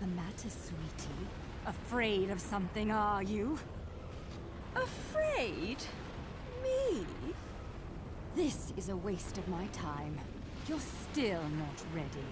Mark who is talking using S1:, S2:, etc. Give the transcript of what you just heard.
S1: The matter, sweetie? Afraid of something, are you?
S2: Afraid? Me?
S1: This is a waste of my time. You're still not ready.